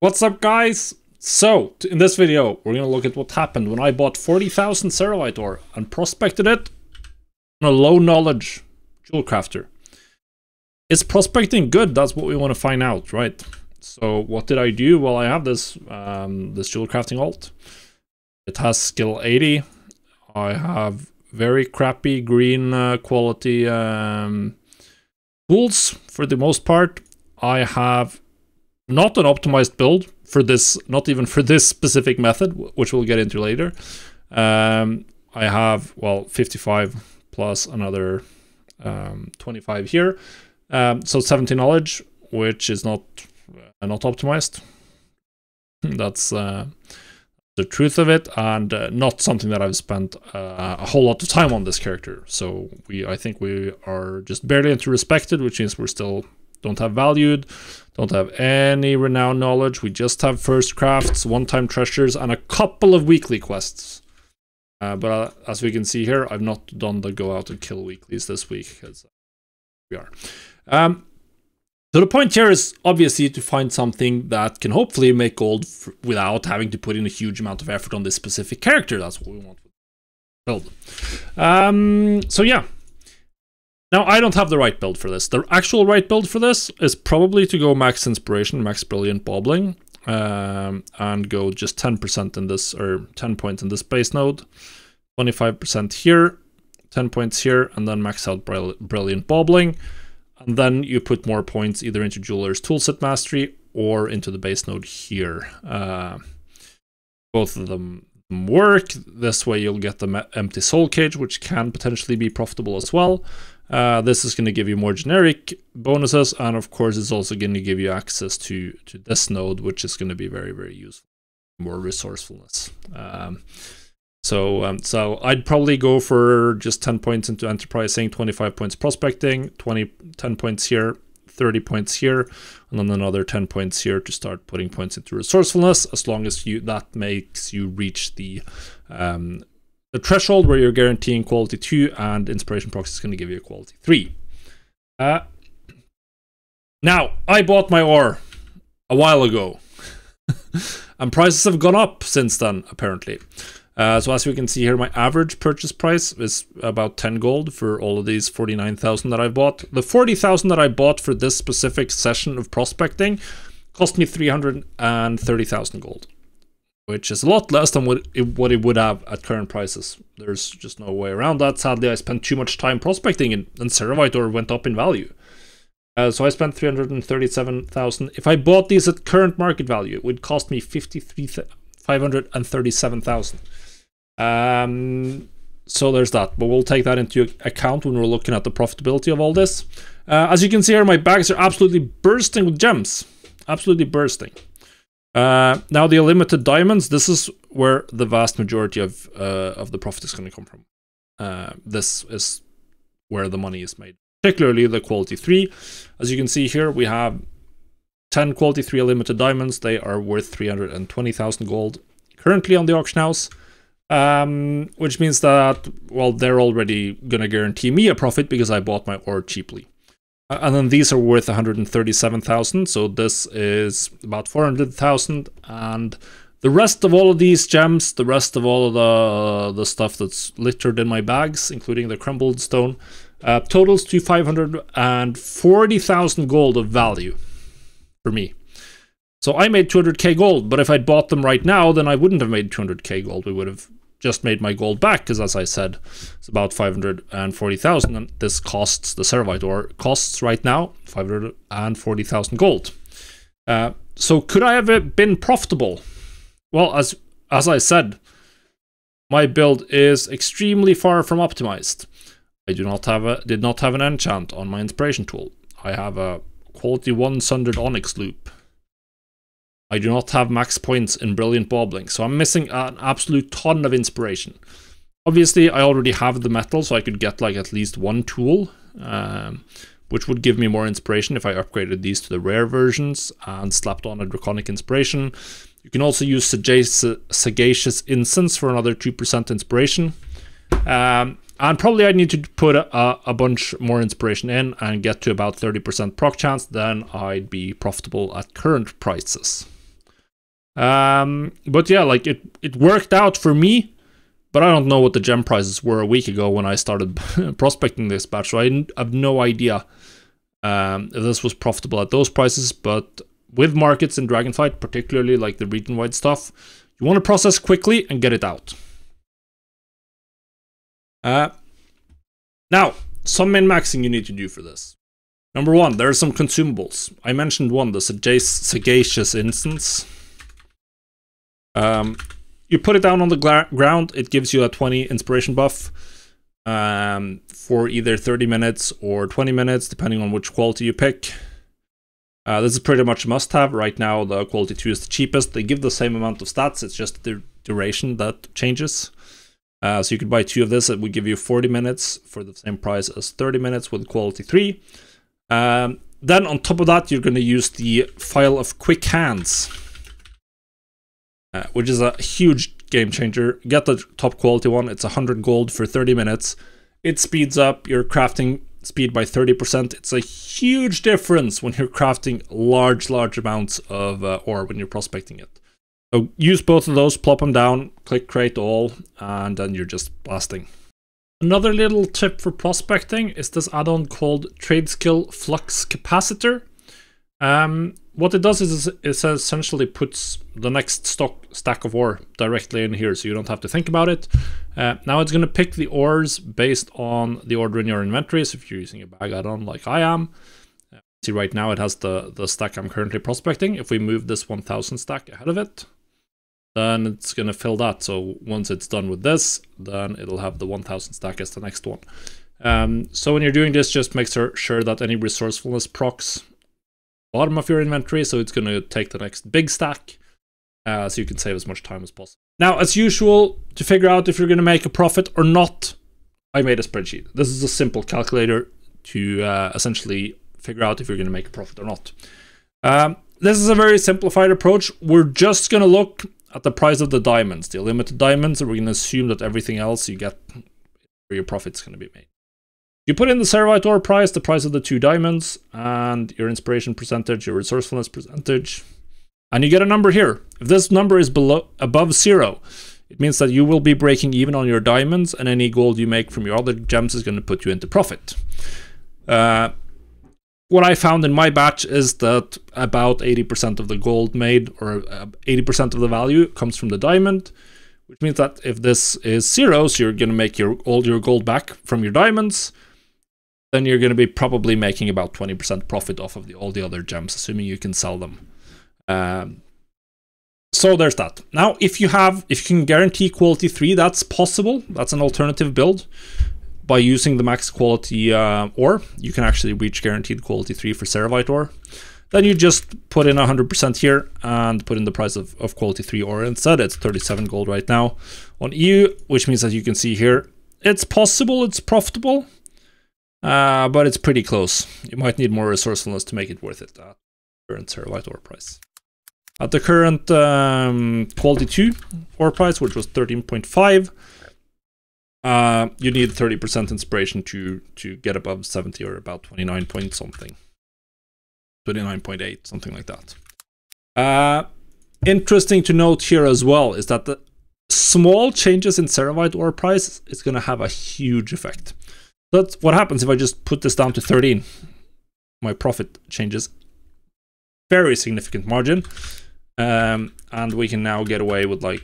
What's up guys? So, in this video, we're to look at what happened when I bought 40,000 Serevite ore and prospected it on a low knowledge jewel crafter. Is prospecting good? That's what we want to find out, right? So what did I do? Well, I have this, um, this jewel crafting alt. It has skill 80. I have very crappy green uh, quality um, tools for the most part. I have not an optimized build for this, not even for this specific method, which we'll get into later. Um, I have, well, 55 plus another um, 25 here. Um, so 70 knowledge, which is not uh, not optimized. That's uh, the truth of it, and uh, not something that I've spent uh, a whole lot of time on this character. So we, I think we are just barely into respected, which means we're still don't have valued, don't have any renowned knowledge. We just have first crafts, one-time treasures, and a couple of weekly quests. Uh, but uh, as we can see here, I've not done the go out and kill weeklies this week, because we are. Um, so the point here is obviously to find something that can hopefully make gold without having to put in a huge amount of effort on this specific character. That's what we want build. Um, so yeah, now, I don't have the right build for this. The actual right build for this is probably to go max inspiration, max brilliant bobbling, um, and go just 10% in this, or 10 points in this base node, 25% here, 10 points here, and then max out brilliant bobbling. And then you put more points either into Jeweler's Toolset Mastery or into the base node here. Uh, both of them work. This way you'll get the empty soul cage, which can potentially be profitable as well. Uh, this is going to give you more generic bonuses, and of course, it's also going to give you access to to this node, which is going to be very very useful, more resourcefulness. Um, so um, so I'd probably go for just 10 points into enterprising, 25 points prospecting, 20 10 points here, 30 points here, and then another 10 points here to start putting points into resourcefulness. As long as you that makes you reach the um, the threshold where you're guaranteeing quality 2 and inspiration proxy is going to give you a quality 3. Uh, now, I bought my ore a while ago. and prices have gone up since then, apparently. Uh, so as we can see here, my average purchase price is about 10 gold for all of these 49,000 that I bought. The 40,000 that I bought for this specific session of prospecting cost me 330,000 gold which is a lot less than what it, what it would have at current prices. There's just no way around that. Sadly, I spent too much time prospecting and, and went up in value. Uh, so I spent 337,000. If I bought these at current market value, it would cost me 53,537,000. Um, so there's that, but we'll take that into account when we're looking at the profitability of all this. Uh, as you can see here, my bags are absolutely bursting with gems. Absolutely bursting. Uh, now the illimited diamonds, this is where the vast majority of uh, of the profit is going to come from. Uh, this is where the money is made, particularly the quality 3. As you can see here, we have 10 quality 3 illimited diamonds. They are worth 320,000 gold currently on the auction house. Um, which means that, well, they're already going to guarantee me a profit because I bought my ore cheaply. And then these are worth 137,000, so this is about 400,000. And the rest of all of these gems, the rest of all of the, the stuff that's littered in my bags, including the crumbled stone, uh, totals to 540,000 gold of value for me. So I made 200k gold, but if I'd bought them right now, then I wouldn't have made 200k gold. We would have just made my gold back because as I said, it's about 540,000 and this costs, the Serevite ore costs right now 540,000 gold. Uh, so could I have been profitable? Well, as as I said, my build is extremely far from optimized. I do not have a did not have an enchant on my inspiration tool. I have a quality 1 sundered onyx loupe I do not have max points in Brilliant Bobbling, so I'm missing an absolute ton of inspiration. Obviously, I already have the metal, so I could get like at least one tool, um, which would give me more inspiration if I upgraded these to the rare versions and slapped on a Draconic Inspiration. You can also use Sagacious Incense for another 2% inspiration. Um, and probably I need to put a, a, bunch more inspiration in and get to about 30% proc chance, then I'd be profitable at current prices. Um, but yeah, like it, it worked out for me, but I don't know what the gem prices were a week ago when I started prospecting this batch. So I have no idea um, if this was profitable at those prices. But with markets in Dragonflight, particularly like the region-wide stuff, you want to process quickly and get it out. Uh, now, some min-maxing you need to do for this. Number one, there are some consumables. I mentioned one, the Sagacious Incense. Um, you put it down on the ground, it gives you a 20 inspiration buff um, for either 30 minutes or 20 minutes, depending on which quality you pick. Uh, this is pretty much a must-have. Right now, the quality 2 is the cheapest. They give the same amount of stats, it's just the duration that changes. Uh, so you could buy two of this, it would give you 40 minutes for the same price as 30 minutes with quality 3. Um, then on top of that, you're going to use the Phial of quick hands, uh, which is a huge game changer. Get the top quality one. It's 100 gold for 30 minutes. It speeds up your crafting speed by 30%. It's a huge difference when you're crafting large, large amounts of uh, ore when you're prospecting it. So use both of those, plop them down, click create all, and then you're just blasting. Another little tip for prospecting is this add-on called Trade Skill Flux Capacitor. Um, what it does is it essentially puts the next stock stack of ore directly in here, so you don't have to think about it. Uh, now it's going to pick the ores based on the order in your inventory. So if you're using a bag add-on like I am, uh, see right now it has the the stack I'm currently prospecting. If we move this 1000 stack ahead of it, then it's going to fill that. So once it's done with this, then it'll have the 1000 stack as the next one. Um, so when you're doing this, just make sure that any resourcefulness procs bottom of your inventory, so it's going to take the next big stack, uh, so you can save as much time as possible. Now, as usual, to figure out if you're going to make a profit or not, I made a spreadsheet. This is a simple calculator to uh, essentially figure out if you're going to make a profit or not. Um, this is a very simplified approach. We're just going to look at the price of the diamonds, the limited diamonds, and we're going to assume that everything else you get for your profit's going to be made. You put in the Serevite ore price, the price of the two diamonds, and your inspiration percentage, your resourcefulness percentage, and you get a number here. If this number is below above zero, it means that you will be breaking even on your diamonds, and any gold you make from your other gems is going to put you into profit. Uh, what I found in my batch is that about 80% of the gold made, or 80% uh, of the value, comes from the diamond, which means that if this is zero, so you're going to make your all your gold back from your diamonds, then you're going to be probably making about 20% profit off of the, all the other gems, assuming you can sell them. Um, so there's that. Now, if you have, if you can guarantee quality 3, that's possible. That's an alternative build by using the max quality uh, ore, you can actually reach guaranteed quality 3 for Serevite ore. Then you just put in 100% here and put in the price of, of quality 3 ore instead. It's 37 gold right now on EU, which means that you can see here, it's possible, it's profitable, uh, but it's pretty close. You might need more resourcefulness to make it worth it at current Serevite ore price. At the current um, quality 2 ore price, which was 13.5, uh, you need 30% inspiration to to get above 70 or about 29 point something. 29.8, something like that. Uh, interesting to note here as well is that the small changes in Serevite ore price is going to have a huge effect. That's what happens if I just put this down to 13. My profit changes very significant margin. Um, and we can now get away with like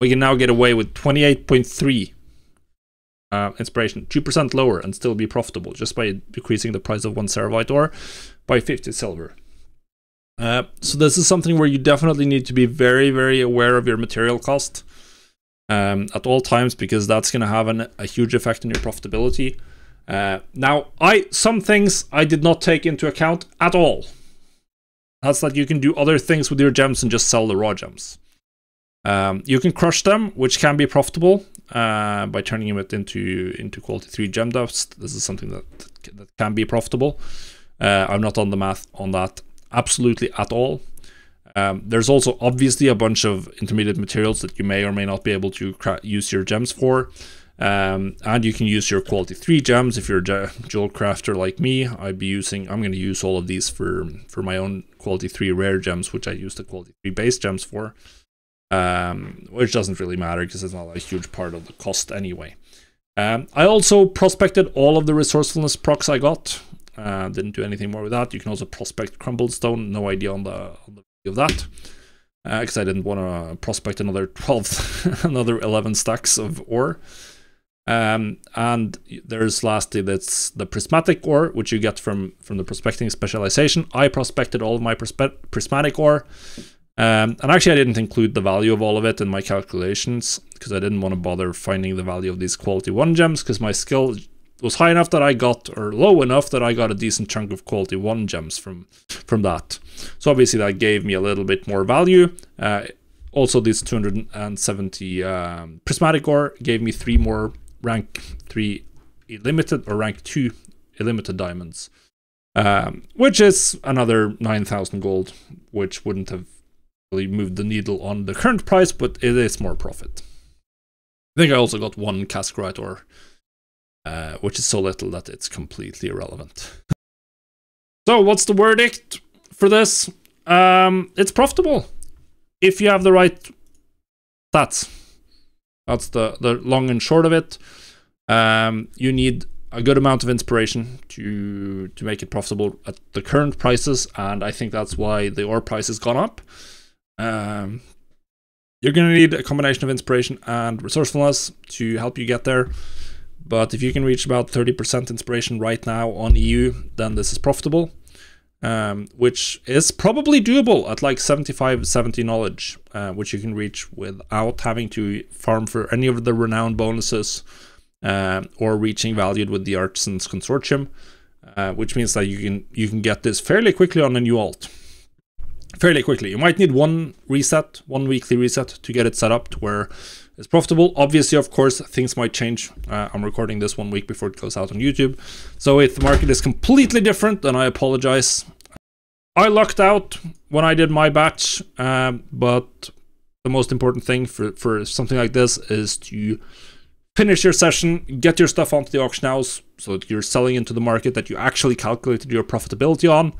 we can now get away with 28.3 uh, inspiration, 2% lower and still be profitable just by decreasing the price of one Serevite ore by 50 silver. Uh, so this is something where you definitely need to be very, very aware of your material cost um, at all times because that's going to have an, a huge effect on your profitability. Uh, now, I some things I did not take into account at all. That's that you can do other things with your gems and just sell the raw gems. Um, you can crush them, which can be profitable uh, by turning it into into quality three gem dust. This is something that that can be profitable. Uh, I'm not on the math on that absolutely at all. Um, there's also obviously a bunch of intermediate materials that you may or may not be able to use your gems for. Um, and you can use your quality 3 gems if you're a jewel crafter like me. I'd be using, I'm going to use all of these for, for my own quality 3 rare gems, which I use the quality 3 base gems for. Um, which doesn't really matter because it's not a huge part of the cost anyway. Um, I also prospected all of the resourcefulness procs I got. Uh, didn't do anything more with that. You can also prospect crumbled stone. No idea on the, on the of that because uh, I didn't want to prospect another 12, another 11 stacks of ore. Um, and there's lastly that's the prismatic ore, which you get from from the prospecting specialization. I prospected all of my prismatic ore, um, and actually I didn't include the value of all of it in my calculations because I didn't want to bother finding the value of these quality one gems because my skill was high enough that I got, or low enough that I got a decent chunk of quality one gems from from that. So obviously that gave me a little bit more value. Uh, also, this 270 um, prismatic ore gave me three more rank three limited or rank two limited diamonds, um, which is another 9,000 gold, which wouldn't have really moved the needle on the current price, but it is more profit. I think I also got one Cascarite ore uh, which is so little that it's completely irrelevant. so what's the verdict for this? Um, it's profitable if you have the right stats. That's the, the long and short of it. Um, you need a good amount of inspiration to to make it profitable at the current prices, and I think that's why the ore price has gone up. Um, you're going to need a combination of inspiration and resourcefulness to help you get there. But if you can reach about 30% inspiration right now on EU, then this is profitable, um, which is probably doable at like 75, 70 knowledge, uh, which you can reach without having to farm for any of the renown bonuses uh, or reaching valued with the Artisans Consortium, uh, which means that you can you can get this fairly quickly on a new alt. Fairly quickly. You might need one reset, one weekly reset to get it set up to where is profitable. Obviously, of course, things might change. Uh, I'm recording this one week before it goes out on YouTube. So if the market is completely different, then I apologize. I lucked out when I did my batch, um, but the most important thing for, for something like this is to finish your session, get your stuff onto the auction house so that you're selling into the market that you actually calculated your profitability on.